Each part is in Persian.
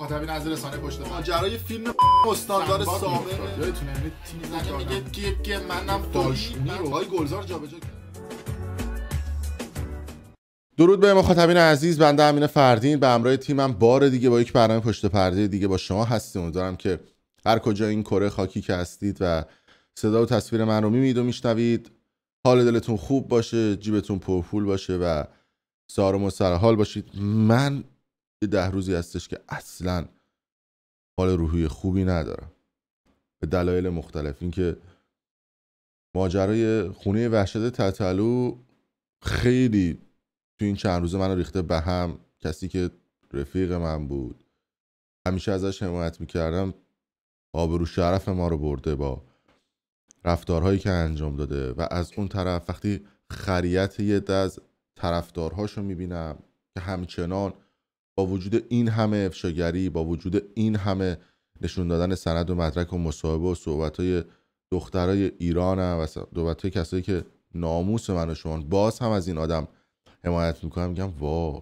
مخاطبین از رسانه پشت پرده ماجرای فیلم استاندار می‌افتاد. یادتونه یعنی تیم زنه زدن. میگه که که منم رو. های گلزار جابجا کرد درود به مخاطبین عزیز بنده امین فردین به همراه تیمم بار دیگه با یک برنامه پشت پرده دیگه با شما هستیم امیدوارم که هر کجا این کره خاکی که هستید و صدا و تصویر من رو می‌بینید و میشنوید حال دلتون خوب باشه جیبتون پرپول باشه و سارم و سرحال باشید من یه ده روزی هستش که اصلا حال روحی خوبی ندارم. به دلایل مختلف. اینکه ماجرای خونه وحشت تتلو خیلی تو این چند روزه منو ریخته به هم. کسی که رفیق من بود. همیشه ازش حمایت می‌کردم. آبرو شرف ما رو برده با رفتارهایی که انجام داده. و از اون طرف وقتی خریت یه از طرفدارهاشو می‌بینم که همچنان با وجود این همه افشاگری با وجود این همه نشون دادن سند و مدرک و مصاحبه و صحبت دخترای ایران و صحبت کسایی که ناموس من و شما باز هم از این آدم حمایت می‌کنم میگم وای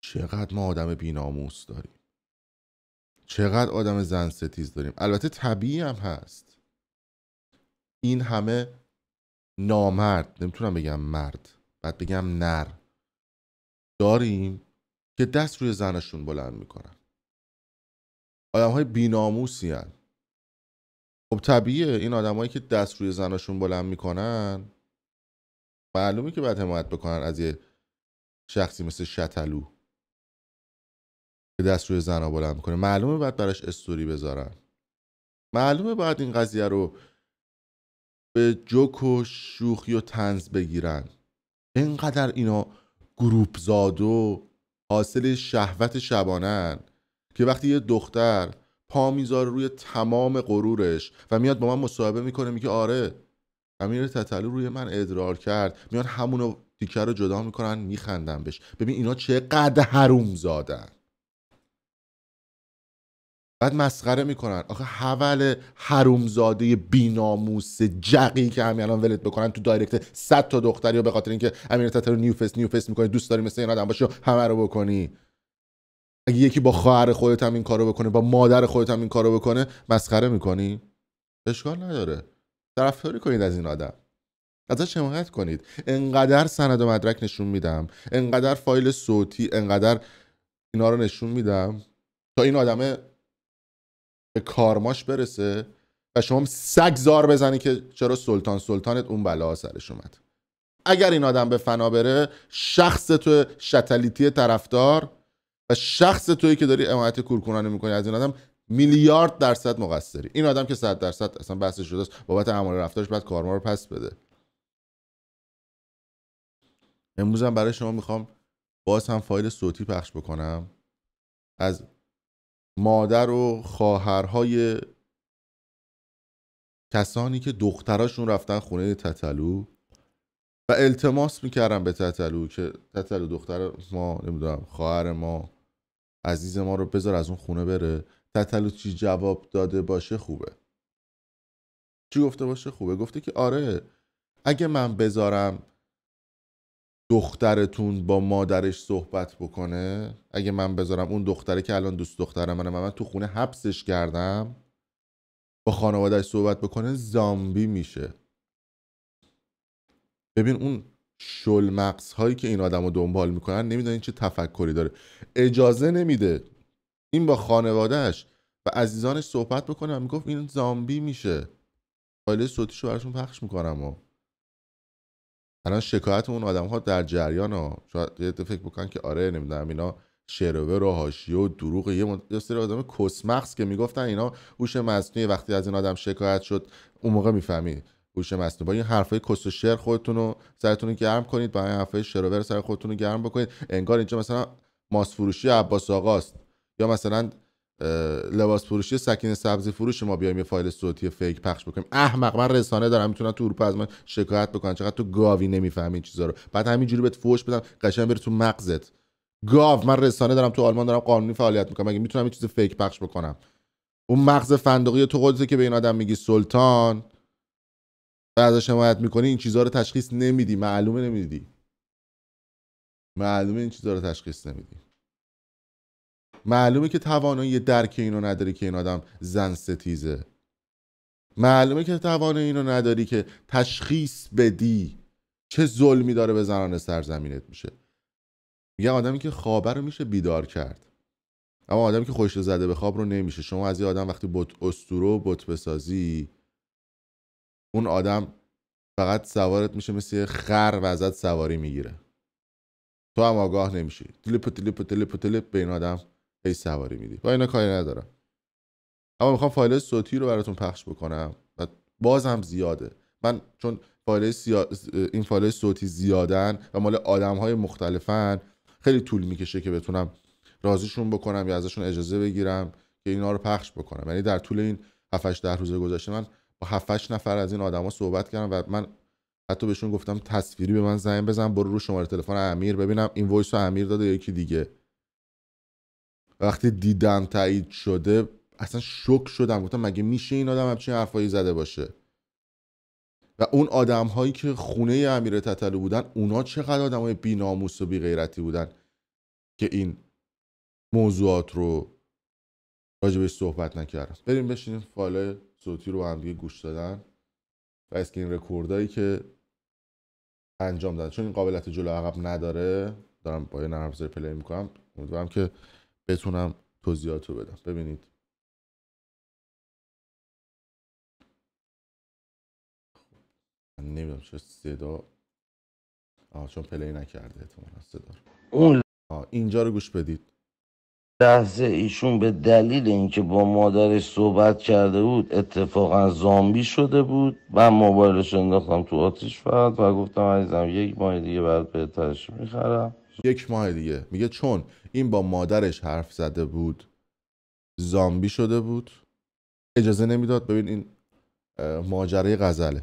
چقدر ما آدم بیناموس داریم. چقدر آدم زن ستیز داریم. البته طبیعی هم هست. این همه نامرد نمی‌تونم بگم مرد بعد بگم نر. داریم؟ که دست روی زنشون بلند می‌کنن. آدم های بیناموسی هن. خب طبیعیه این آدمایی که دست روی زنشون بلند می‌کنن معلومه که باید حمایت بکنن از یه شخصی مثل شتلو. که دست روی زنها بلند می‌کنه. معلومه باید براش استوری بذارن. معلومه باید این قضیه رو به جوک و شوخی و تنز بگیرن. اینقدر اینا گروپ زاد و حاصل شهوت شبانن که وقتی یه دختر پا می‌ذاره روی تمام غرورش و میاد با من مصاحبه می‌کنه میگه آره امیر تتلو روی من ادرار کرد. میان همونو تیکه رو جدا می‌کنن میخندن بهش. ببین اینا چقدر حروم زادن بعد مسخره می‌کنن. آخه حول حرومزاده بیناموس جقی که همین الان ولت بکنن تو direct 100 تا دختری و به خاطر اینکه امیر تتلو new face new face می‌کنی دوست داری مثل این آدم باشه همه رو بکنی. اگه یکی با خواهر خودت هم این کارو بکنه با مادر خودت هم این کارو بکنه مسخره می‌کنی. اشکال نداره. طرفداری کنید از این آدم. ازش حمایت کنید. انقدر سند و مدرک نشون میدم انقدر فایل صوتی انقدر اینا رو نشون میدم تا این آدمه به کارماش برسه و شما سگ زار بزنی که چرا سلطان سلطانت اون بلا سرش اومد. اگر این آدم به فنا بره شخص تو شتلیتی طرفدار و شخص تویی که داری حمایت کورکورانه می‌کنی از این آدم میلیارد درصد مقصری. این آدم که صد درصد اصلا بحثش شده است بابت اعمال رفتارش بعد کارما رو پس بده. امروز هم برای شما می‌خوام باز هم فایل صوتی پخش بکنم. از مادر و خواهرهای کسانی که دختراشون رفتن خونه تتلو و التماس می‌کردن به تتلو که تتلو دختر ما نمی‌دونم خواهر ما عزیز ما رو بذار از اون خونه بره. تتلو چی جواب داده باشه خوبه. چی گفته باشه خوبه؟ گفته که آره اگه من بذارم دخترتون با مادرش صحبت بکنه؟ اگه من بذارم اون دختره که الان دوست دختر منه من تو خونه حبسش کردم با خانوادهش صحبت بکنه زامبی میشه. ببین اون شل مقص هایی که این آدم رو دنبال می‌کنن نمی‌دونن چه تفکری داره. اجازه نمیده این با خانوادهش و عزیزانش صحبت بکنه می‌گفت این زامبی میشه. فایل صوتیشو براشون پخش می‌کنم و الان شکایت اون آدم ها در جریان ها. شاید فکر بکن که آره نمی‌دونم اینا شروه و حاشیه و دروغ یه, مد... سری آدم کسمخص که می‌گفتن اینا هوش مصنوعی. وقتی از این آدم شکایت شد اون موقع می‌فهمی هوش مصنوعی. با این حرفای کس و شعر خودتون رو سرتون رو گرم کنید با این حرفای شروور سر خودتون رو گرم بکنید. انگار اینجا مثلا ماس فروشی عباس آقاست. یا مثلا لباس فروشی سکین سبزی فروش ما بیایم یه فایل صوتی فیک پخش بکنیم. احمق من رسانه دارم می‌تونن تو اروپا از من شکایت بکنن. چقدر تو گاوی نمی‌فهمی این چیزا رو. بعد همینجوری بهت فوش بدم قشنگ بره تو مغزت. گاو من رسانه دارم تو آلمان دارم قانونی فعالیت می‌کنم. مگه می‌تونم این چیز فیک پخش بکنم؟ اون مغز فندقی تو خودت که به این آدم میگی سلطان و ازش حمایت می‌کنی این چیزها رو تشخیص نمیدی. معلومه نمیدی. معلومه این چیزها رو تشخیص نمیدی. معلومه که توانایی درک اینو نداری که این آدم زن ستیزه. معلومه که توانایی اینو نداری که تشخیص بدی چه ظلمی داره به زنان سرزمینت میشه. میگه آدمی که خوابه رو میشه بیدار کرد. اما آدمی که خوش زده به خواب رو نمیشه. شما از یه آدم وقتی بت استورو بت بسازی اون آدم فقط سوارت میشه مثل یه خر و ازت سواری می‌گیره. تو هم آگاه نمیشی. تلیپ تلیپ تلیپ تلیپ به این آدم هی سواری میدی. با اینا کاری ندارم. اما می‌خوام فایل صوتی رو براتون پخش بکنم و بازم زیاده. من چون فایل. این فایل صوتی زیادن و مال آدم های مختلفن خیلی طول می‌کشه که بتونم راضیشون بکنم یا ازشون اجازه بگیرم که اینا رو پخش بکنم. یعنی در طول این 7 ده روز گذشته من با 7 نفر از این آدما صحبت کردم و من حتی بهشون گفتم تصویری به من زنگ بزن برو رو شماره تلفن امیر ببینم. این voice رو امیر داده یکی دیگه. وقتی دیدم تایید شده اصلا شوک شدم. گفتم مگه میشه این آدم همچین حرفایی زده باشه؟ و اون آدم هایی که خونه امیر تتلو بودن اونا چقدر آدم های بی ناموس و بی غیرتی بودن که این موضوعات رو راجبش صحبت نکردم بریم بشینیم فایل صوتی رو هم دیگه گوش دادن و screen record ایی که انجام دادن. چون این قابلیت جلو عقب نداره دارم با یه نرم افزار play می‌کنم. امیدوارم که بتونم توضیحات رو بدم. ببینید. من نمی‌دونم چه صدا آه چون play نکرده احتمالا صدا اون آه اینجا رو گوش بدید. لحظه ایشون به دلیل اینکه با مادرش صحبت کرده بود اتفاقا زامبی شده بود. من موبایلش انداختم تو آتیش فقط و گفتم عزیزم یک ماه دیگه بعد بهترش می‌خرم. یک ماه دیگه. میگه چون این با مادرش حرف زده بود زامبی شده بود. اجازه نمی‌داد. ببین این ماجرای غزله.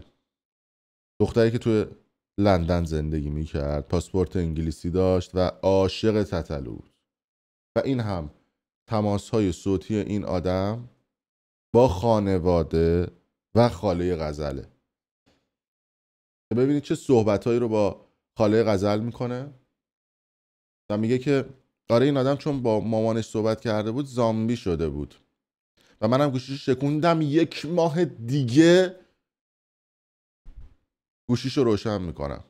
دختری که توی لندن زندگی می‌کرد پاسپورت انگلیسی داشت و عاشق تتلو بود. و این هم تماس های صوتی این آدم با خانواده و خاله غزله. ببینید چه صحبت رو با خاله غزل می‌کنه. و میگه که آره این آدم چون با مامانش صحبت کرده بود زامبی شده بود. و منم گوشیش شکوندم. یک ماه دیگه گوشیش رو روشن می‌کنم.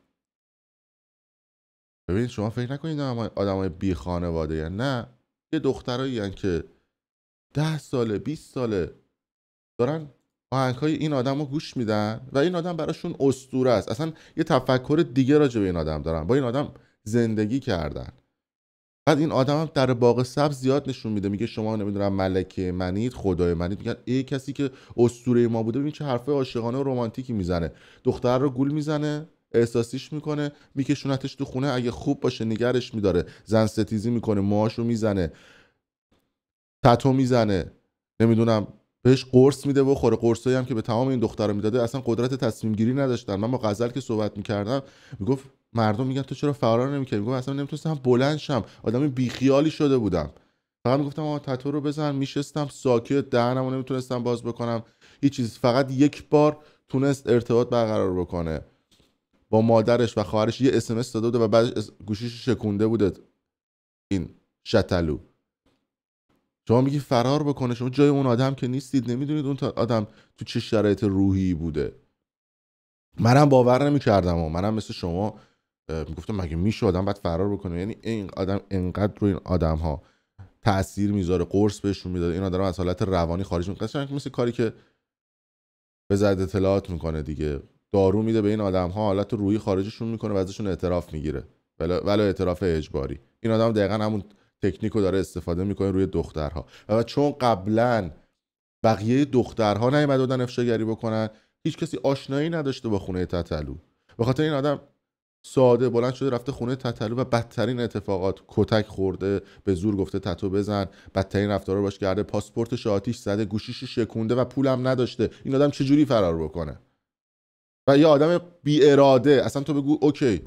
ببینید شما فکر نکنید آدم های بی خانواده یا نه. یه دخترایی که ده ساله 20 ساله دارن آهنگ های این آدم رو گوش میدن و این آدم براشون استوره است. اصلا یه تفکر دیگه راجع به این آدم دارن. با این آدم زندگی کردن. بعد این آدم هم در باغ سبز زیاد نشون میده. میگه شما نمی‌دونم ملکه منید خدای منید. میگن ای کسی که اسطوره ما بوده. ببین چه حرفای عاشقانه و رمانتیکی می‌زنه. دختر رو گول می‌زنه احساسیش می‌کنه میکشونتش تو خونه. اگه خوب باشه نگرش میداره. زن ستیزی می‌کنه موهاشو می‌زنه تتو می‌زنه. نمی‌دونم بهش قرص میده بخوره قرصایی هم که به تمام این دخترها می‌داده اصلا قدرت تصمیم گیری نداشتن. من با غزل که صحبت می‌کردم می‌گفت مردم میگن تو چرا فرار نمی‌کردی؟ می‌گفت اصلا نمی‌تونستم بلند شم. آدم بیخیالی شده بودم. فقط می‌گفتم آقا تتو رو بزن میشستم ساکت دهنمو نمی‌تونستم باز بکنم. هیچ چیز. فقط یک بار تونست ارتباط برقرار بکنه. با مادرش و خواهرش. یه اسمس داده بوده و بعدش گوشیش شکونده بوده. این شتلو. شما میگی فرار بکنه. شما جای اون آدم که نیستید. نمی‌دونید اون آدم تو چه شرایط روحی بوده. منم باور نمی‌کردم و منم مثل شما می‌گفتم مگه میشه آدم باید فرار بکنه؟ یعنی این آدم انقدر رو این آدم ها تاثیر می‌ذاره قرص بهشون می‌داده. این آدم از حالت روانی خارج می‌کنه مثل کاری که به زد اطلاعات می‌کنه دیگه. دارو میده به این آدم ها حالت روحی خارجشون می‌کنه و ازشون اعتراف می‌گیره. ولی اعتراف اجباری. این آدم دقیقا همون تکنیک رو داره استفاده می‌کنه روی دخترها. و چون قبلا بقیه دخترها نیومده بودن افشاگری بکنن هیچ کسی آشنایی نداشته با خونه تتلو. به خاطر این آدم ساده بلند شده رفته خونه تتلو و بدترین اتفاقات کتک خورده به زور گفته تتو بزن. بدترین رفتار رو باش کرده پاسپورتش آتیش زده گوشیش شکونده و پولم نداشته. این آدم چجوری فرار بکنه؟ و یه آدم بی اراده. اصلا تو بگو OK.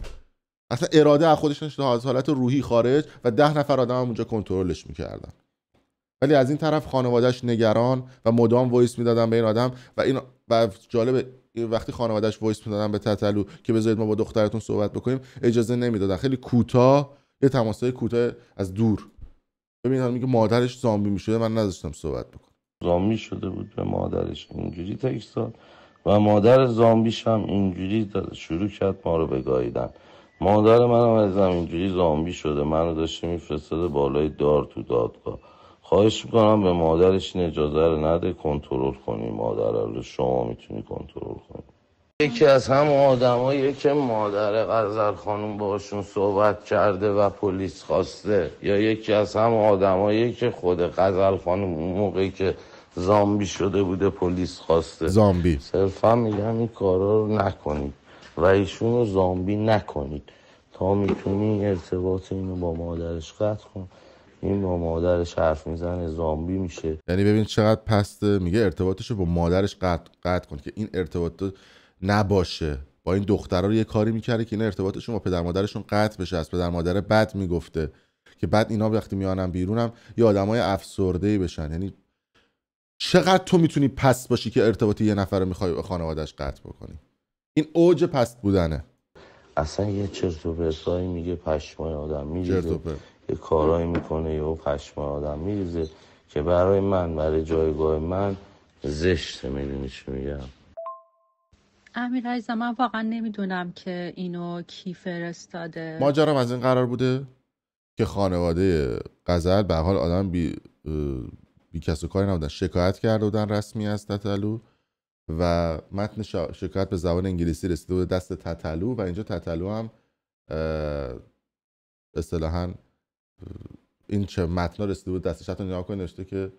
اصلا اراده از خودش نشده از حالت روحی خارج و ده نفر آدم هم اونجا کنترلش می‌کردن. ولی از این طرف خانوادهش نگران و مدام voice می‌دادن به این آدم و این و جالب وقتی خانوادهش voice می‌دادن به تتلو که بذارید ما با دخترتون صحبت بکنیم اجازه نمی‌دادن. خیلی کوتاه یه تماسای کوتاه از دور. ببین میگه مادرش زامبی می‌شده من نذاشتم صحبت بکنم. زامبی شده بود به مادرش اینجوری داد. و مادر زامبیش هم اینجوری شروع کرد ما رو بگاهیدن مادر منم ازم اینجوری زامبی شده منو داشته میفرستاده بالای دار تو دادگاه. خواهش می‌کنم به مادرش این اجازه رو نده کنترل کنی مادر رو شما می‌تونی کنترل کنی. یکی از هم آدمایی که مادر غزل خانم باشون صحبت کرده و پلیس خواسته یا یکی از هم آدمایی که خود غزل خانم اون موقعی که زامبی شده بوده پلیس خواسته. زامبی. صرفا میگم این کارا رو نکنید و ایشون رو زامبی نکنید. تا می‌تونی ارتباط اینو با مادرش قطع کن. این با مادرش حرف می‌زنه زامبی میشه. یعنی ببین چقدر پسته میگه ارتباطش رو با مادرش قطع, قطع کن که این ارتباط نباشه. با این دخترها رو یه کاری می‌کرده که این ارتباطشون با پدر مادرشون قطع بشه. از پدر مادر بد می‌گفته. که بعد اینا وقتی میانم بیرونم یه آدمای افسرده ای بشن. یعنی چقدر تو می‌تونی پست باشی که ارتباط یه نفر رو می‌خوای به خانوادهش قطع بکنی؟ این اوج پست بودنه. اصلا یه چرت و پرتایی میگه پشمای آدم. میریزه پرت. یه کارایی می‌کنه یه پشمای آدم میریزه که برای من برای جایگاه من زشته می‌دونی چی میگم. امیر عزیزم من واقعا نمی‌دونم که اینو کی فرستاده. ماجرام از این قرار بوده که خانواده غزل به هر حال آدم بی, بی کس و کاری نبودن. شکایت کرده بودن رسمی از تتلو و متن شا- شکایت به زبان انگلیسی رسیده بود دست تتلو و اینجا تتلو هم اصطلاحا این چه متنا رسیده بود دستش حتی نگاه کنید نوشته که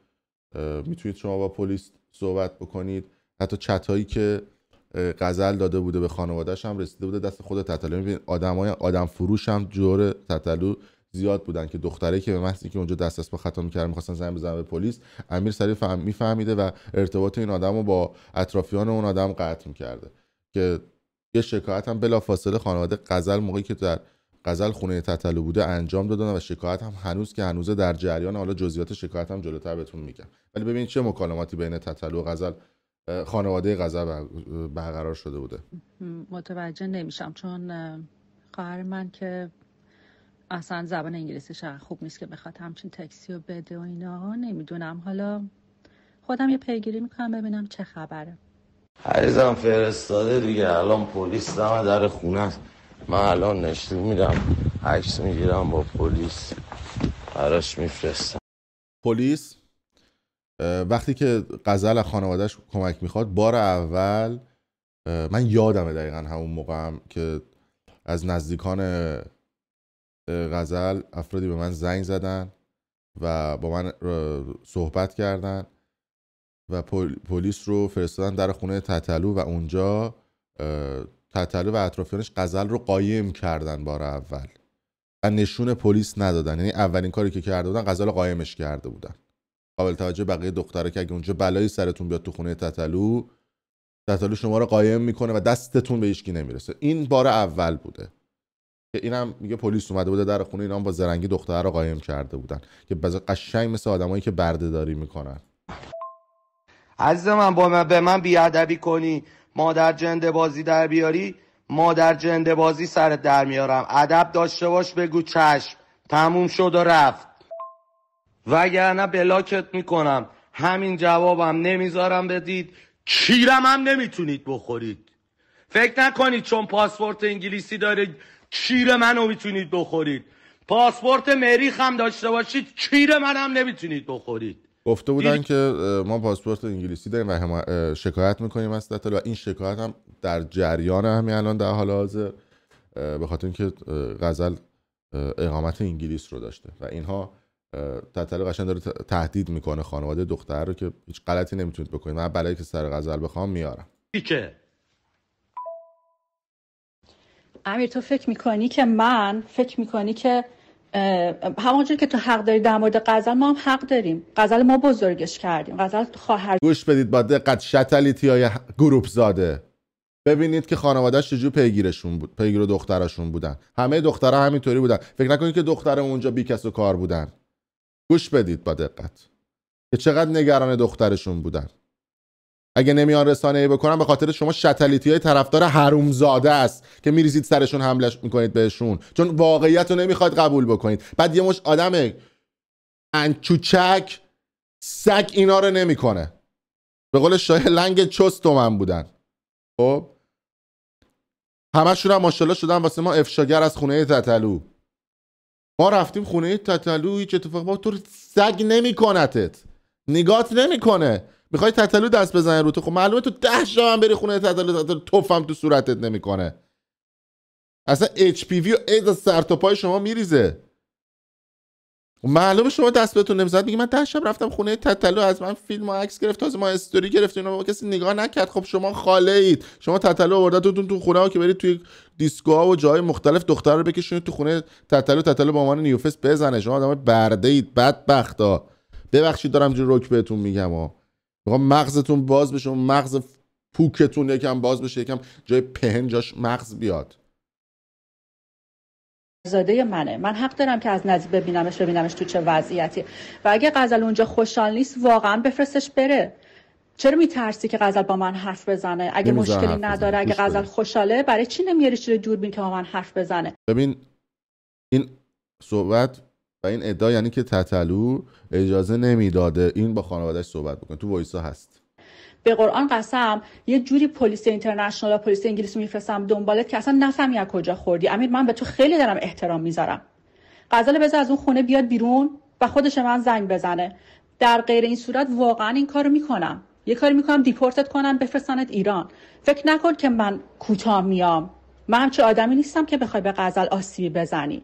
می‌تونید شما با پلیس صحبت بکنید. حتی چتایی که غزل داده بوده به خانوادهش هم رسیده بوده دست خود تتلو. می‌بینید آدمای آدم فروش هم جور تتلو زیاد بودن که دختره که به محض که اونجا دست از پا خطا می‌کردن می‌خواستن زنگ بزنن به پلیس امیر سریع فهم میفهمیده و ارتباط این آدم رو با اطرافیان اون آدم قطع می‌کرده. که یه شکایت هم بلافاصله خانواده غزل موقعی که در غزل خونه تتلو بوده انجام دادن و شکایت هم هنوز که هنوز در جریان حالا جزئیات شکایت هم جلوتر بهتون میگم. ولی ببینید چه مکالماتی بین تتلو و غزل خانواده غزل بر- برقرار شده بوده. متوجه نمیشم چون اه، خواهر من که اصلا زبان انگلیسیش خوب نیست که بخواد همچین تکسی رو بده و اینا. نمی‌دونم. حالا خودم یه پیگیری می‌کنم ببینم چه خبره. عزیزم فرستاده دیگه. الان پلیس دم در خونه است. من الان نشون میدم عکس می‌گیرم با پلیس. براش میفرستم. پلیس وقتی که غزل از خانوادهش کمک می‌خواد بار اول من یادمه دقیقا همون موقع هم که از نزدیکان غزل افرادی به من زنگ زدن و با من صحبت کردن و پل- پلیس رو فرستادن در خونه تتلو و اونجا اه، تتلو و اطرافیانش غزل رو قایم کردن بار اول. و نشون پلیس ندادن. یعنی اولین کاری که کرده بودن رو قایمش کرده بودن. قابل توجه بقیه دختره که اگه اونجا بلایی سرتون بیاد تو خونه تتلو تتلو شما رو قایم می‌کنه و دستتون به هیچکی نمی‌رسه. این بار اول بوده. که اینم میگه پلیس اومده بوده در خونه اینا با زرنگی دختره رو قایم کرده بودن. که بز قشنگ مثل آدمایی که بردهداری می‌کنن. عزیز من با من به من بیادبی کنی. مادر جنده بازی در بیاری مادر جنده بازی سرت در میارم. ادب داشته باش بگو چشم. تموم شد و رفت. وگرنه بلاکت می‌کنم. همین جوابم نمی‌ذارم بدید. کیرم هم نمی‌تونید بخورید. فکر نکنید چون پاسپورت انگلیسی دارید کیر منو می‌تونید بخورید. پاسپورت مریخ هم داشته باشید کیر منم نمی‌تونید بخورید. گفته بودن که ما پاسپورت انگلیسی داریم و اه، شکایت می‌کنیم از و این شکایت هم در جریان همین الان در حال حاضر به خاطر اینکه غزل اقامت انگلیس رو داشته و اینها اه، تتلو قشنگ داره تهدید می‌کنه خانواده دختر رو که هیچ غلطی نمی‌تونید بکنید. من بلایی که سر غزل بخوام میارم. که. امیر تو فکر می‌کنی که من فکر می‌کنی که اه، همونجور که تو حق داری در مورد غزل ما هم حق داریم. غزل ما بزرگش کردیم. غزل خواهر گوش بدید با دقت شتلیتی های گروپ زاده. ببینید که خانوادهش چجور پیگیرشون بود پیگیر و دخترشون بودن. همه دخترها همینطوری بودن. فکر نکنید که دختر اونجا بی کس و کار بودن. گوش بدید با دقت. که چقدر نگران دخترشون بودن. اگه نمیان رسانه ای بکنن به خاطر شما شتلیتی های طرفدار حرومزاده است که میریزید سرشون حمله می‌کنید بهشون. چون واقعیت رو نمی‌خواد قبول بکنید. بعد یه مش آدم انچوچک سگ اینا رو نمی‌کنه. به قول شاه لنگ چست من بودن. خب؟ همشون هم ماشاءالله شدن واسه ما افشاگر از خونه تتلو. ما رفتیم خونه تتلو هیچ اتفاق با تو سگ نمیکنتت. نگات نمی‌کنه. می‌خوای تتلو دست بزنه رو تو؟ خب معلومه تو ده شب هم بری خونه تتلو تتلو توفم تو صورتت نمی‌کنه. اصلا HPV و اید از سر تا پای شما میریزه. معلومه شما دست بهتون نمی‌زد. میگه من ده شب رفتم خونه تتلو از من فیلم و عکس گرفت تازه ما استوری گرفتیم. با کسی نگاه نکرد. خب شما خاله اید. شما تتلو آوردتون تو خونه ها که برید توی دیسکوها و جای مختلف دختر رو بکشونید تو خونه تتلو. تتلو به عنوان نیوفس بزنه. شما آدم برده اید بدبختا. ببخشید دارم جو رک بهتون میگم ها می‌خوام مغزتون باز بشه اون مغز پوکتون یکم باز بشه یکم جای پهن جاش مغز بیاد. زاده منه؟ من حق دارم که از نزدیک ببینمش ببینمش تو چه وضعیتی. و اگه غزل اونجا خوشحال نیست واقعا بفرستش بره. چرا میترسی که غزل با من حرف بزنه؟ اگه مشکلی. نداره اگه. غزل خوشحاله برای چی نمیاریش روی دوربین که با من حرف بزنه؟ ببین این صحبت و این ادعا یعنی که تتلو اجازه نمی‌داده این با خانوادهش صحبت بکنه. تو وایسا هست. به قرآن قسم یه جوری پلیس اینترنشنال و پلیس انگلیس میفرستم دنبالت که اصلا نفهمی از کجا خوردی. امیر من به تو خیلی دارم احترام می‌ذارم. غزل بذار از اون خونه بیاد بیرون و خودش من زنگ بزنه. در غیر این صورت واقعا این کارو می‌کنم. یه کاری می‌کنم دیپورتت کنن بفرستنت ایران. فکر نکن که من کوتاه میام. من همچه آدمی نیستم که بخوای به غزل آسیبی بزنی.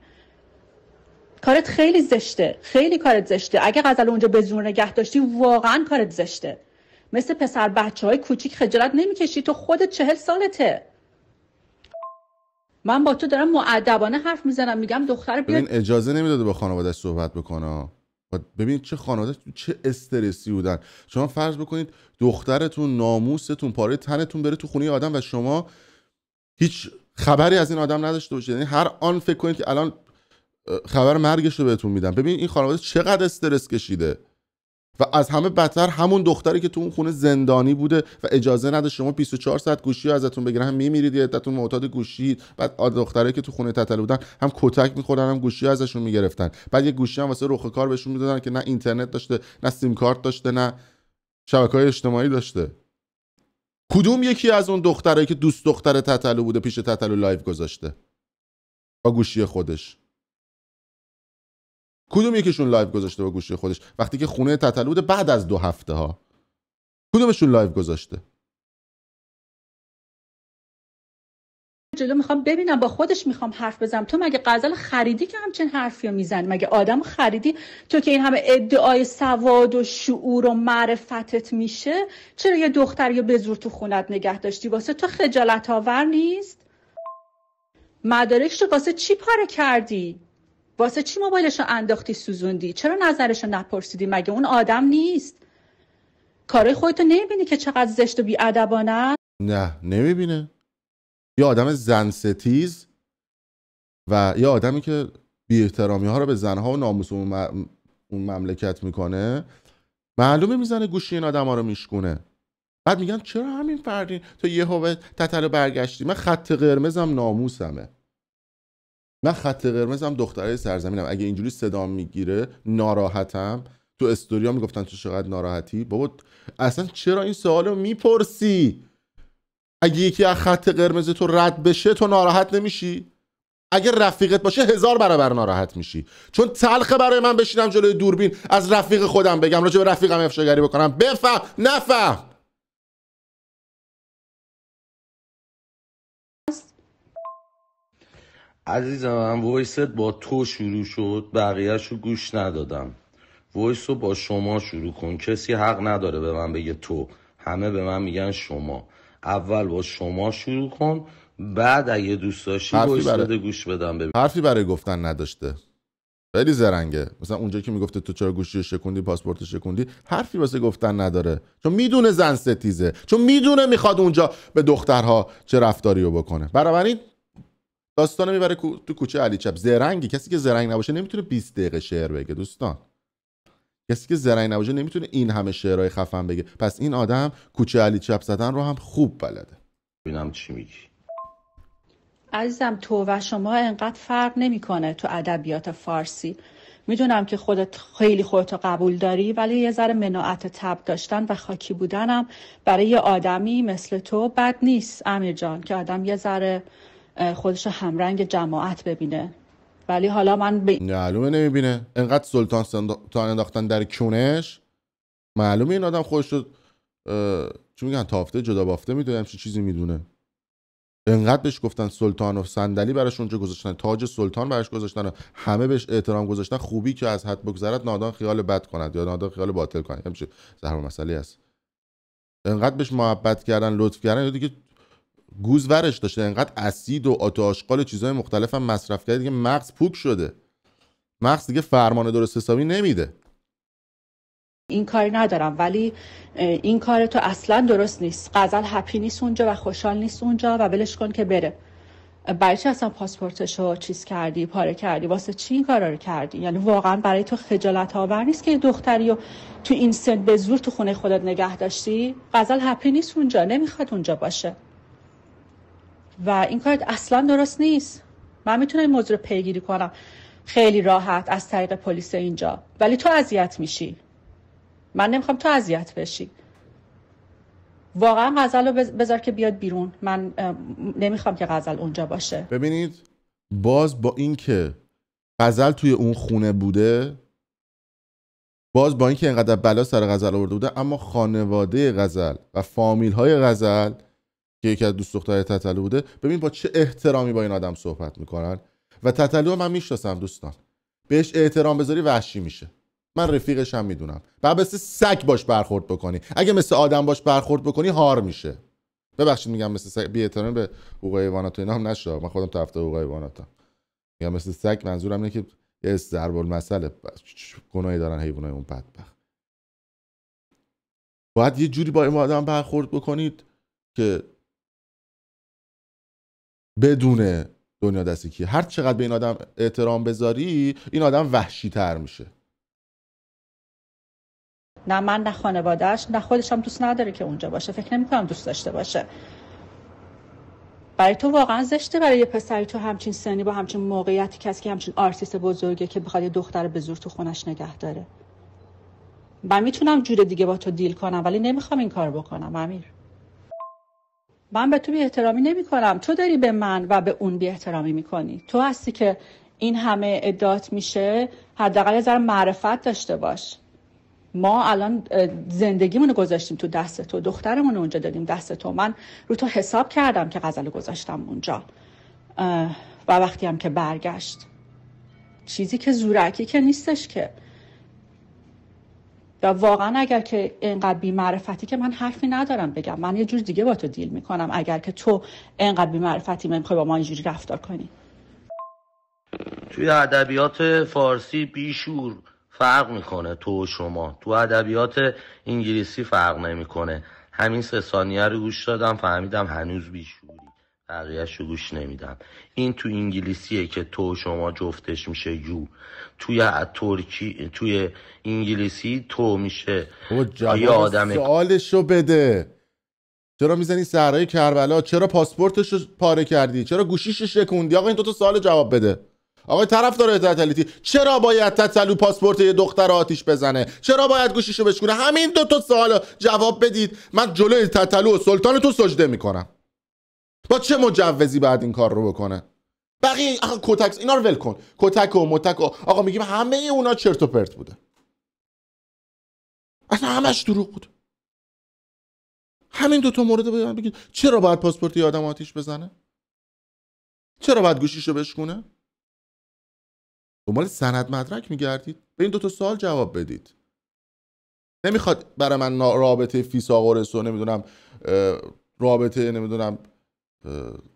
کارت خیلی زشته. خیلی کارت زشته. اگه غزل اونجا به زور نگه داشتی واقعا کارت زشته. مثل پسر بچه های کوچیک خجالت نمی‌کشی. تو خودت چهل سالته. من با تو دارم معدبانه حرف می‌زنم. میگم دختر بیاد. اجازه نمی‌داده با خانوادهش صحبت بکنه. و ببین چه خانواده چه استرسی بودن. شما فرض بکنید دخترتون ناموستون پاره تنتون بره تو خونه آدم و شما هیچ خبری از این آدم نداشته باشید. یعنی هر آن فکر کنید که الان خبر مرگش رو بهتون میدم. ببین این خانواده چقدر استرس کشیده و از همه بدتر همون دختری که تو اون خونه زندانی بوده و اجازه نده شما 24 ساعت گوشی ازتون بگیرن. هم میمیرید یه عدتون معتاد گوشی بعد دخترایی که تو خونه تتلو بودن هم کتک میخوردن هم گوشی ازشون می‌گرفتن. بعد یه گوشی هم واسه رخ کار بهشون می‌دادن که نه اینترنت داشته نه سیم کارت داشته نه شبکه های اجتماعی داشته. کدوم یکی از اون دخترایی که دوست دختر تتلو بوده پیش تتلو live گذاشته؟ با گوشی خودش. کدوم یکیشون live گذاشته با گوشی خودش؟ وقتی که خونه بوده بعد از دو هفته ها. کدومشون live گذاشته؟ جلو می‌خوام ببینم با خودش می‌خوام حرف بزنم. تو مگه غزل خریدی که همچین حرفی رو می‌زنی؟ مگه آدم خریدی؟ تو که این همه ادعای سواد و شعور و معرفتت میشه چرا یه دختری رو به زور تو خونت نگه داشتی؟ واسه تو خجالت آور نیست؟ مدارکش رو واسه چی پاره کردی؟ واسه چی موبایلش رو انداختی سوزوندی؟ چرا نظرش نپرسیدی؟ مگه اون آدم نیست؟ کارای خودتو نمی‌بینی که چقدر زشت و بیادبانه؟ نه نمی‌بینه. یه آدم زن ستیز و یه آدمی که بی احترامی ها رو به زنها و ناموس اون, م- اون مملکت می‌کنه معلومه می‌زنه گوشی این آدم ها رو میشکونه. بعد میگن چرا همین فردی تو یه هوه تتر برگشتی. من خط قرمزم ناموسمه. من خط قرمزم دخترای سرزمینم. اگه اینجوری صدا می‌گیره ناراحتم. تو استوریا می‌گفتن تو چقدر ناراحتی؟ بابا اصلا چرا این سوال می‌پرسی؟ اگه یکی از خط قرمز تو رد بشه تو ناراحت نمیشی. اگه رفیقت باشه هزار برابر ناراحت میشی. چون تلخه برای من بشینم جلوی دوربین از رفیق خودم بگم. راجع به رفیقم افشاگری بکنم. بفهم. نفهم. عزیزم من وایست با تو شروع شد بقیهش رو گوش ندادم. voice رو با شما شروع کن. کسی حق نداره به من بگه تو. همه به من میگن شما. اول با شما شروع کن بعد اگه دوست داشتی حرفی voice برای- بده گوش بدم ببین. حرفی برای گفتن نداشته. خیلی زرنگه. مثلا اونجا که می‌گفته تو چرا گوشی شکوندی پاسپورت شکوندی حرفی واسه گفتن نداره. چون می‌دونه زن ستیزه. چون می‌دونه می‌خواد اونجا به دخترها چه رفتاری رو بکنه. بنابراین داستانو می‌بره تو کوچه علی چپ. زرنگی. کسی که زرنگ نباشه نمی‌تونه 20 دقیقه شعر بگه دوستان. کسی که زرنگ نباشه نمی‌تونه این همه شعرهای خفن بگه. پس این آدم کوچه علی چپ زدن رو هم خوب بلده. ببینم چی میگی. عزیزم تو و شما انقدر فرق نمی‌کنه تو ادبیات فارسی. می‌دونم که خودت خیلی خودتو قبول داری ولی یه ذره مناعت تب داشتن و خاکی بودنم برای یه آدمی مثل تو بد نیست امیر جان. که آدم یه ذره خودش همرنگ جماعت ببینه. ولی حالا من به معلومه نمی‌بینه. انقدر سلطان سلطان انداختن در کونش؟ معلومه این آدم خودش رو چی میگن تافته جدا بافته می‌دونه همچین چیزی می‌دونه. انقدر بهش گفتن سلطان و صندلی براش اونجا گذاشتن تاج سلطان براش گذاشتن و همه بهش احترام گذاشتن خوبی که از حد بگذرد نادان خیال بد کند یا نادان خیال باطل کند. همچین زهر مسئله است انقدر بهش محبت کردن لطف کردن یا دیگه گوز ورش داشته. انقدر اسید و آت و چیزهای مختلف هم مصرف کرده دیگه مغز پوک شده. مغز دیگه فرمان درست حسابی نمیده. این کاری ندارم ولی این کار تو اصلا درست نیست. غزل هپی نیست اونجا و خوشحال نیست اونجا و ولش کن که بره. برای چی اصلا پاسپورتشو چیز کردی پاره کردی؟ واسه چی این کارا رو کردی؟ یعنی واقعا برای تو خجالت آور نیست که دختری رو تو این سن به زور تو خونه خودت نگه داشتی؟ غزل هپی نیست اونجا نمی‌خواد اونجا باشه. و این کار اصلا درست نیست. من می‌تونم این موضوع رو پیگیری کنم. خیلی راحت از طریق پلیس اینجا. ولی تو اذیت میشی. من نمی‌خوام تو اذیت بشی. واقعا غزل رو بذار که بیاد بیرون. من نمی‌خوام که غزل اونجا باشه. ببینید باز با اینکه غزل توی اون خونه بوده باز با اینکه اینقدر بلا سر غزل آورده بوده اما خانواده غزل و فامیل های غزل که یکی از دوست دختر تتلو بوده. ببین با چه احترامی با این آدم صحبت می‌کنن. و تتلو من می‌شناسم دوستان. بهش احترام بذاری وحشی میشه. من رفیقش هم می‌دونم. بعد مثل سگ باش برخورد بکنی. اگه مثل آدم باش برخورد بکنی هار میشه. ببخشید میگم مثل سگ. بی به حقوق حیوانات و اینا هم نشه من خودم طرفدار حقوق حیواناتم میگم مثل سگ منظورم اینه که یه ضرب المثله گناهی دارن حیوانای اون بدبخت. باید یه جوری با این آدم برخورد بکنید که بدونه دنیا دست کیه هر چقدر به این آدم احترام بذاری این آدم وحشی تر میشه. نه من نه خانوادهش نه خودش هم دوست نداره که اونجا باشه. فکر نمی کنم دوست داشته باشه. برای تو واقعا زشته برای یه پسری تو همچین سنی با همچین موقعیتی کسی که همچین آرتیست بزرگه که بخواد یه دختر به زور تو خونش نگه داره. من می‌تونم جور دیگه با تو دیل کنم ولی نمی‌خوام این کار بکنم امیر. من به تو بی احترامی نمی کنم تو داری به من و به اون بی احترامی می‌کنی. تو هستی که این همه ادات میشه حداقل یه ذره معرفت داشته باش. ما الان زندگیمونو گذاشتیم تو دست تو دخترمون اونجا دادیم دست تو. من رو تو حساب کردم که غزل گذاشتم اونجا. و وقتی هم که برگشت چیزی که زورکی که نیستش که. و واقعا اگر که اینقدر بی معرفتی که من حرفی ندارم بگم من یه جور دیگه با تو دیل می‌کنم اگر که تو اینقدر بی معرفتی می‌خوای با ما اینجوری رفتار کنی. توی ادبیات فارسی بیشور فرق می‌کنه تو و شما. تو ادبیات انگلیسی فرق نمی‌کنه. همین سه ثانیه رو گوش دادم فهمیدم هنوز بیشوری بقیهش رو گوش نمیدم. این تو انگلیسیه که تو شما جفتش میشه یو. توی ترکی توی انگلیسی تو میشه. جواب آدم سوالشو بده. چرا می‌زنی صحرای کربلا؟ چرا پاسپورتش رو پاره کردی؟ چرا گوشیش رو شکوندی؟ آقا این دو تا سوال جواب بده. آقای طرف داره تتلیتی چرا باید تتلو پاسپورت یه دختر آتیش بزنه؟ چرا باید گوشیشو بشکونه؟ همین دو تا سوال جواب بدید. من جلوی تتلو و سلطان تو سجده می‌کنم. با چه مجوزی بعد این کار رو بکنه؟ بقیه آقا کتک اینا رو ول کن. کتک و متک و آقا میگیم همه اونا چرت و پرت بوده. اصلا همش دروغ بود. همین دوتا مورد رو بگید. چرا باید پاسپورت یه آدم آتیش بزنه؟ چرا باید گوشیشو بشکونه؟ دنبال سند مدرک میگردید. به این دوتا سوال جواب بدید. نمی‌خواد برای من رابطه فیساغورس و نمی‌دونم رابطه نمی‌دونم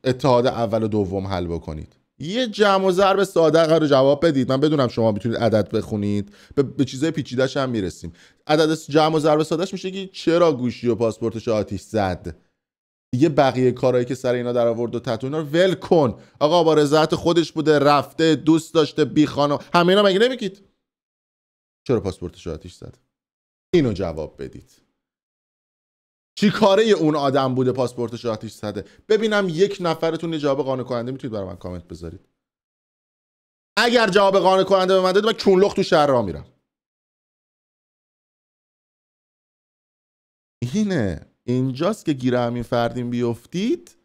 اتحاد اول و دوم حل بکنید. یه جمع و ضرب ساده رو جواب بدید. من بدونم شما می‌تونید عدد بخونید. به, به چیزای پیچیده‌ش هم می‌رسیم. عدد جمع و ضرب سادهش میشه که چرا گوشی و پاسپورتش آتیش زد؟ دیگه بقیه کارهایی که سر اینا در آورد و تتو اینا رو ول کن. آقا با رضایت خودش بوده رفته دوست داشته بی خانم همه اینا مگه نمیگید؟ چرا پاسپورتش آتیش زد؟ اینو جواب بدید. چی کاره اون آدم بوده پاسپورتش آتیش زده؟ ببینم یک نفرتون جواب قانع کننده می‌تونید برای من کامنت بذارید. اگر جواب قانع کننده به من داد من تو شهر را میرم. اینه. اینجاست که گیره همین فردین بیفتید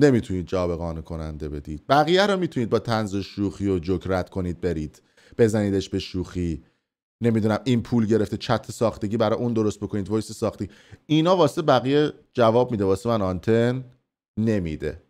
نمی‌تونید جواب قانع کننده بدید. بقیه رو می‌تونید با تنز و شوخی و جوک رد کنید برید. بزنیدش به شوخی. نمی‌دونم این پول گرفته چت ساختگی برای اون درست بکنید وایس ساختی اینا واسه بقیه جواب میده واسه من آنتن نمیده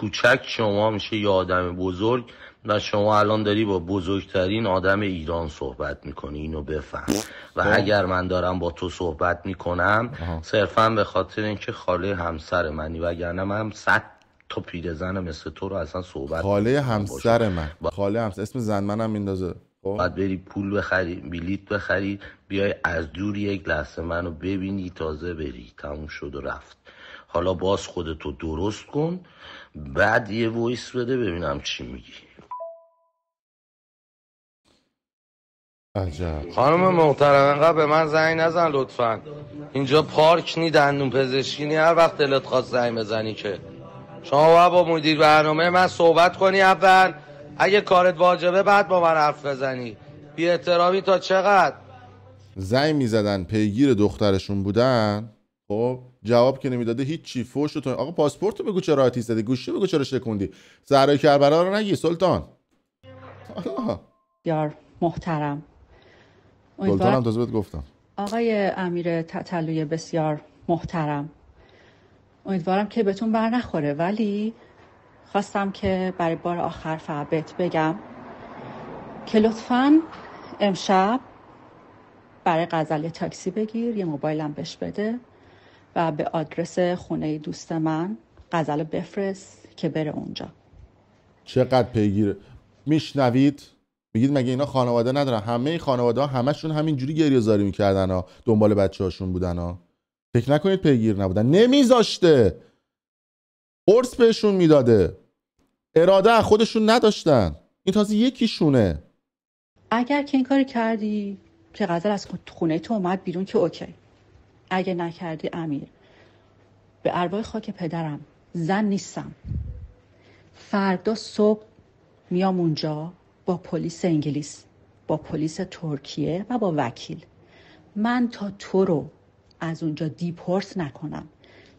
کوچک شما میشه یه آدم بزرگ و شما الان داری با بزرگترین آدم ایران صحبت می‌کنی اینو بفهم و خب. اگر من دارم با تو صحبت می‌کنم. صرفا به خاطر اینکه خاله همسر منی وگرنه من صد تا پیرزن مثل تو رو اصلا صحبت خاله همسر. من. با- خاله همسر. اسم زن منم میندازه. خب؟ باید بری پول بخری بلیت بخری بیای از دور یک لحظه منو ببینی تازه بری. تموم شد و رفت. حالا باز خودتو درست کن بعد یه وایس بده ببینم چی میگی. عجب. خانم محترم انقدر به من زنگ نزن لطفا. اینجا پارک نی دندون پزشکی نی. هر وقت دلت خواست زنگ بزنی که. شما باید با مدیر برنامه من صحبت کنی اول. اگه کارت واجبه بعد با من حرف بزنی. بی احترامی تا چقدر؟ زنگ می‌زدن پیگیر دخترشون بودن؟ خب جواب که نمی‌داده هیچ چی فوش تو آقا پاسپورت رو بگو چرا آتیش زدی. گوشی بگو چرا شکوندی. زهرای کربلا رو نگی سلطان. الله بسیار محترم. سلطانم تازه بهت گفتم. آقای امیر تطلوی بسیار محترم. امیدوارم که بهتون بر نخوره. ولی خواستم که برای بار آخر فقط بگم که لطفا امشب برای غزل تاکسی بگیر یه موبایلم بهش بده و به آدرس خونه دوست من غزل بفرست که بره اونجا. چقدر پیگیر میشنوید؟ میگید مگه اینا خانواده ندارن؟ همه خانواده ها همشون همینجوری گریه زاری می‌کردن ها. دنبال بچه هاشون بودن ها. فکر نکنید پیگیر نبودن. نمیذاشته. قرص بهشون می‌داده. اراده خودشون نداشتن. این تازه یکیشونه. اگر که این کاری کردی که غزل از خونه تو اومد بیرون که اوکی. اگه نکردی امیر به ارواح خاک پدرم زن نیستم. فردا صبح میام اونجا با پلیس انگلیس با پلیس ترکیه و با وکیل. من تا تو رو از اونجا دیپورت نکنم.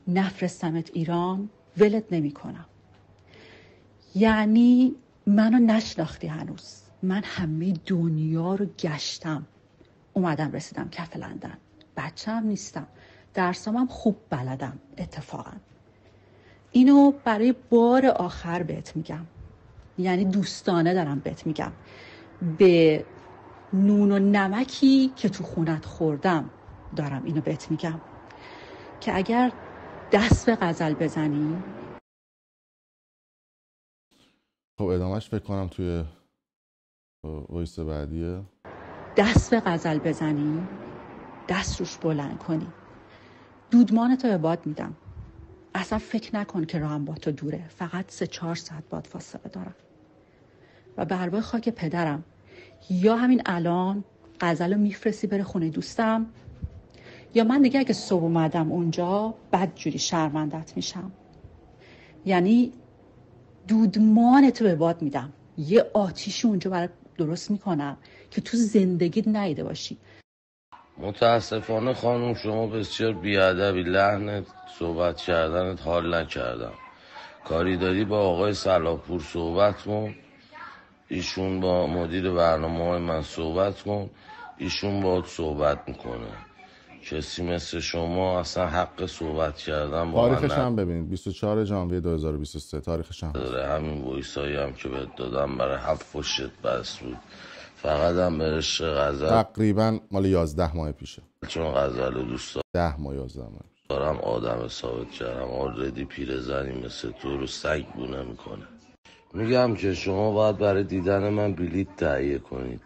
نفرستمت ایران ولت نمی کنم یعنی منو نشناختی هنوز. من همه دنیا رو گشتم. اومدم رسیدم کف لندن. بچه هم نیستم. درسام هم خوب بلدم. اتفاقا. اینو برای بار آخر بهت میگم. یعنی دوستانه دارم بهت میگم. به نون و نمکی که تو خونت خوردم دارم اینو بهت میگم. که اگر دست به غزل بزنی. خب ادامهش فکر کنم توی وایس بعدیه. دست به غزل بزنی دست روش بلند کنی. دودمان تو به باد میدم. اصلا فکر نکن که راهم با تو دوره. فقط سه چهار ساعت باد فاصله دارم. و به ارواح خاک پدرم یا همین الان غزل رو میفرستی بره خونه دوستم یا من دیگه اگه صبح اومدم اونجا بد جوری شرمندت میشم. یعنی دودمان تو به باد میدم. یه آتیشی اونجا برای درست می‌کنم که تو زندگیت نیده باشی. متاسفانه خانم شما بسیار بیادبی لحن صحبت کردنت حال نکردم. کاری داری با آقای سلاپور صحبت کن. ایشون با مدیر برنامه های من صحبت کن. ایشون با صحبت می‌کنه. کسی مثل شما اصلا حق صحبت کردن با تاریخش هم ببینید. 24 ژانویه 2023 تاریخش هم. همین وایسایی هم که بهت دادم برای هفت پشت بس بود. فقط هم به عشق غزل تقریبا مال 11 ماه پیشه. چون غزل رو دوست 10 ماه 11 ماه. دارم آدم ثابت کردم. آردی پیرزنی مثل تو رو سگ بونه می‌کنه. میگم که شما باید برای دیدن من بلیت تهیه کنید.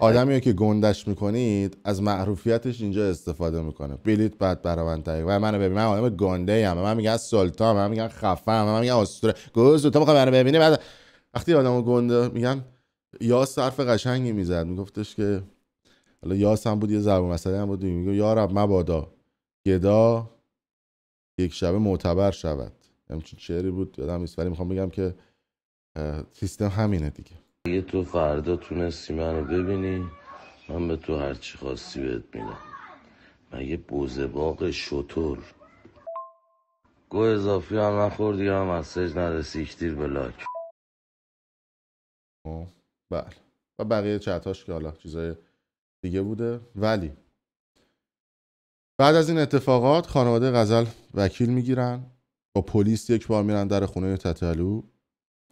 آدمی که گندش می‌کنید از معروفیتش اینجا استفاده می‌کنه. بلیت بعد تهیه و منو ببین من آدم گنده ام من میگن سلطان من میگن خفم من میگن اسطوره. گوز تو می‌خوای منو ببینی؟ بعد وقتی آدمو گنده میگن یا صرف قشنگی می‌زد. میگفتش که حالا یاس هم بود یه ضرب مسئله هم بود. میگه یا رب مبادا. گدا یک شبه معتبر شود. همچین شعری بود یادم نیست. ولی می‌خوام بگم که سیستم همینه دیگه. اگه تو فردا تونستی منو ببینی من به تو هرچی خواستی بهت میدم. مگه بوزه باغ شطور؟ گو اضافی هم نخوردی هم مسیج نده سیکتیر به لاک. خب، بله. و بقیه چتاش که حالا چیزای دیگه بوده. ولی بعد از این اتفاقات خانواده غزل وکیل می‌گیرن با پلیس یک بار میرن در خونه تتلو.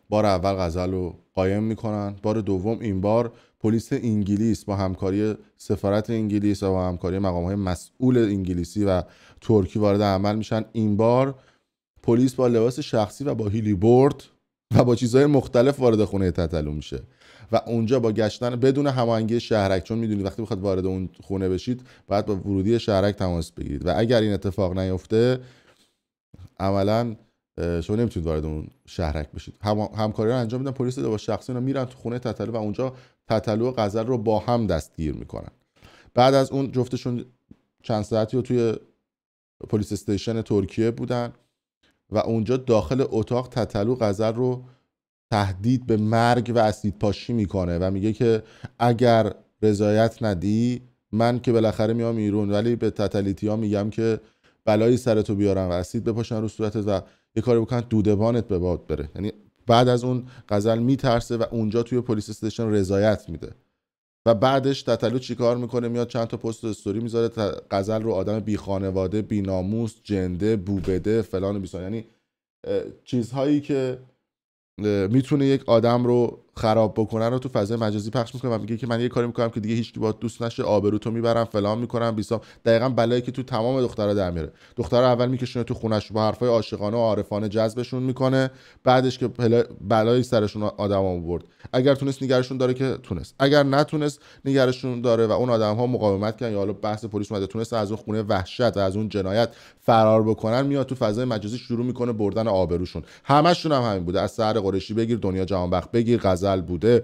بار اول غزل رو قایم می‌کنن. بار دوم این بار پلیس انگلیس با همکاری سفارت انگلیس و با همکاری مقام های مسئول انگلیسی و ترکی وارد عمل میشن. این بار پلیس با لباس شخصی و با هیلی بورد و با چیزهای مختلف وارد خونه تتلو میشه. و اونجا با گشتن بدون هماهنگی شهرک چون می‌دونید وقتی بخواد وارد اون خونه بشید باید با ورودی شهرک تماس بگیرید. و اگر این اتفاق نیفته عملا شما نمی‌تونید وارد اون شهرک بشید. هم، همکاری رو انجام میدن پلیس لباس شخصی اینا میرن تو خونه تتلو و اونجا تتلو و غزل رو با هم دستگیر می‌کنن. بعد از اون جفتشون چند ساعتی رو توی پلیس استیشن ترکیه بودن و اونجا داخل اتاق تتلو غزل رو تهدید به مرگ و اسید پاشی می‌کنه و میگه که اگر رضایت ندی من که بالاخره میام ایرون ولی به تتلیتی ها میگم که بلایی سرتو بیارن و اسید بپاشن رو صورتت و یه کاری بکنن دودبانت به باد بره. یعنی بعد از اون غزل میترسه و اونجا توی پلیس استیشن رضایت میده. و بعدش تتلو چیکار می‌کنه؟ میاد چند تا پست استوری می‌ذاره غزل رو آدم بی خانواده بی ناموس جنده بوبده فلان و بیسان یعنی چیزهایی که می‌تونه یک آدم رو خراب بکنن رو تو فضای مجازی پخش می‌کنه و میگه که من یه کاری می‌کنم که دیگه هیچکی با دوست نشه آبروتو می‌برم فلان می‌کنم بیسام دقیقا بلایی که تو تمام دخترها در میاره. دخترها اول میکشونه تو خونش با حرفای عاشقانه و عارفانه جذبشون می‌کنه. بعدش که بلایی سرشون آدم برد. اگر تونست نگرشون داره که تونست. اگر نتونست نگرشون داره و اون آدم ها مقاومت کردن یا حالا بحث پلیس اومده تونست از اون خونه وحشت و از اون جنایت فرار بکنن میاد تو فضای مجازی شروع می‌کنه بردن آبروشون. همشون هم همین بوده. از سهر قریشی بگیر دنیا جهانبخت بگیر بوده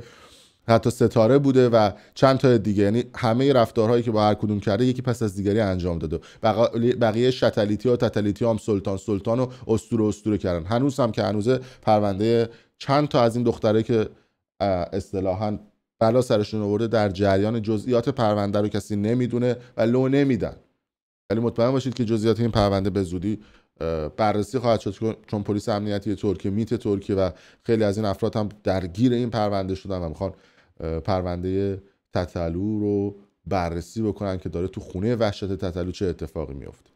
حتی ستاره بوده و چند تا دیگه. یعنی همه رفتارهایی که با هر کدوم کرده یکی پس از دیگری انجام داده. بقیه, بقیه شتلیتی ها تتلیتی هم سلطان. سلطان و استوره استوره کردن. هنوز هم که هنوز پرونده چند تا از این دختره که اصطلاحا بلا سرشون آورده در جریان جزئیات پرونده رو کسی نمی‌دونه و لو نمیدن. ولی مطمئن باشید که جزئیات این پرونده به زودی بررسی خواهد شد چون- پلیس امنیتی ترکیه میت ترکیه و خیلی از این افراد هم درگیر این پرونده شدن و می‌خوان پرونده تتلو رو بررسی بکنن که داره تو خونه وحشت تتلو چه اتفاقی میفته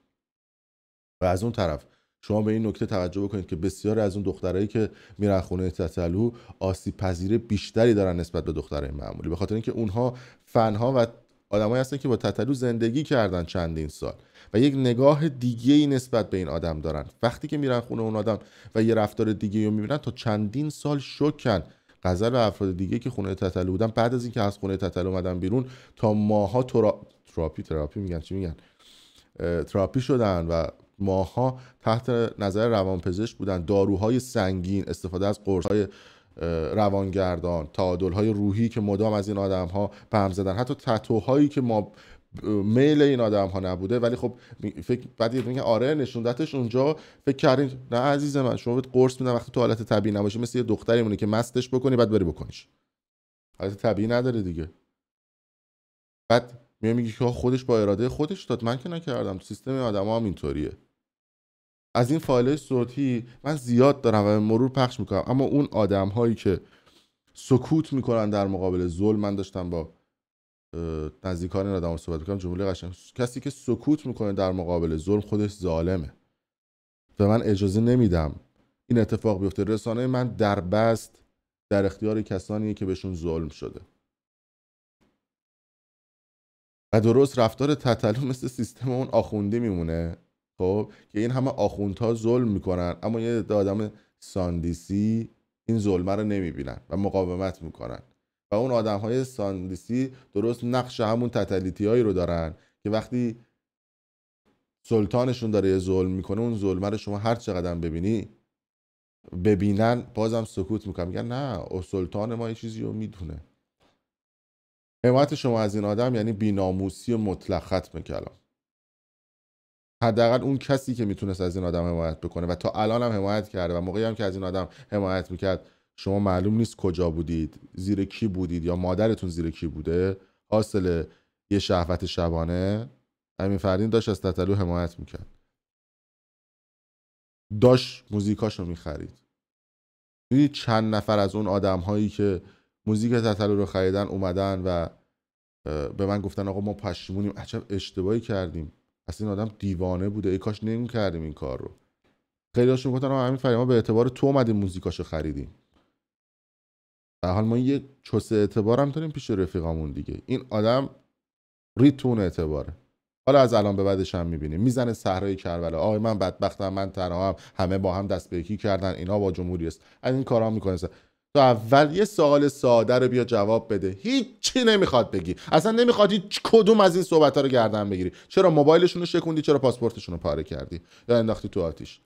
و از اون طرف شما به این نکته توجه بکنید که بسیاری از اون دخترایی که میرن خونه تتلو آسیب پذیر بیشتری دارن نسبت به دخترای معمولی. به خاطر اینکه اونها فنها و آدمایی هستن که با تتلو زندگی کردن چندین سال و یک نگاه دیگه ای نسبت به این آدم دارن. وقتی که میرن خونه اون آدم و یه رفتار دیگه رو می‌بینن تا چندین سال شکن. غزل و افراد دیگه که خونه تتلو بودن بعد از اینکه از خونه تتلو اومدن بیرون تا ماها ترا... تراپی تراپی میگن چی میگن؟ تراپی شدن و ماها تحت نظر روانپزشک بودن. داروهای سنگین استفاده از قرصهای روانگردان تعادلهای روحی که مدام از این آدم ها به زدن حتی تتوهایی که ما میل این آدم ها نبوده ولی خب فکر بعد میگه آره نشوندتش اونجا فکر کردین نه عزیز من شما بهت قرص میدن وقتی تو حالت طبیعی نباشی مثل یه دختری مونه که مستش بکنی بعد بری بکنیش. حالت طبیعی نداره دیگه. بعد میگه که خودش با اراده خودش داد. من که نکردم. سیستم آدم هم اینطوریه. از این فایل صوتی من زیاد دارم و مرور پخش می‌کنم. اما اون آدم هایی که سکوت می‌کنن در مقابل ظلم من داشتم با نزدیکان این آدم صحبت می‌کنم جمله قشنگ. کسی که سکوت می‌کنه در مقابل ظلم خودش ظالمه. و من اجازه نمیدم این اتفاق بیفته. رسانه من در بست در اختیار کسانیه که بهشون ظلم شده. و درست رفتار تتلو مثل سیستم اون آخوندی میمونه. خب که این همه آخوندها ظلم می‌کنن. اما یه عده آدم ساندیسی این ظلمه رو نمی‌بینن و مقاومت می‌کنن. و اون آدم های ساندیسی درست نقش همون تتلیتی هایی رو دارن که وقتی سلطانشون داره یه ظلم می‌کنه اون ظلمه رو شما هر چقدر ببینی ببینن بازم سکوت می‌کنن. میگن نه او سلطان ما یه چیزی رو می‌دونه. حمایت شما از این آدم یعنی بیناموسی مطلق ختم کلام حداقل اون کسی که می‌تونست از این آدم حمایت بکنه. و تا الان هم حمایت کرده و موقعی هم که از این آدم حمایت می‌کرد شما معلوم نیست کجا بودید زیر کی بودید یا مادرتون زیر کی بوده. حاصل یه شهوت شبانه همین فردین داشت از تتلو حمایت می‌کرد. داشت موزیکاشو می‌خرید. دیدید چند نفر از اون آدم هایی که موزیک تتلو رو خریدن اومدن و به من گفتن آقا ما پشیمونیم. عجب اشتباهی کردیم. اصلا این آدم دیوانه بوده. ای کاش نمی کردیم این کار رو. خیلی هاشون گفتن همین فریما به اعتبار تو اومدیم موزیکاشو خریدیم. در حال ما یه چوسه اعتبار هم داریم پیش رفیقامون دیگه. این آدم ریتون اعتباره. حالا از الان به بعدش هم می‌بینیم. می‌زنه صحرای کربلا. آقای من بدبختم من تنها هم همه با هم دست به یکی کردن. اینا با جمهوری است. از این کارا می‌کنه. تو اول یه سوال ساده رو بیا جواب بده. هیچی نمی‌خواد بگی. اصلا نمی‌خواد هیچ کدوم از این صحبت ها رو گردن بگیری. چرا موبایلشون رو شکوندی؟ چرا پاسپورتشون رو پاره کردی؟ یا انداختی تو آتیش؟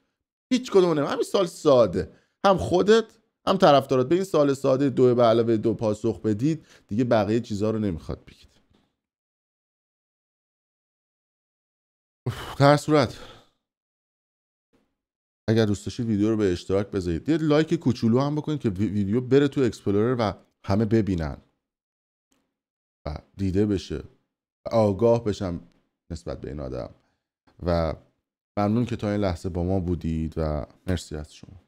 هیچ کدوم نمی همین سوال ساده. هم خودت هم طرفدارات به این سوال ساده دو به علاوه دو پاسخ بدید دیگه بقیه چیزها رو نمی‌خواد بگید. در صورت. اگر دوست داشتید ویدیو رو به اشتراک بذارید. یه like کوچولو هم بکنید که ویدیو بره تو explorer و همه ببینن. و دیده بشه. و آگاه بشم نسبت به این آدم. و ممنون که تا این لحظه با ما بودید و مرسی از شما.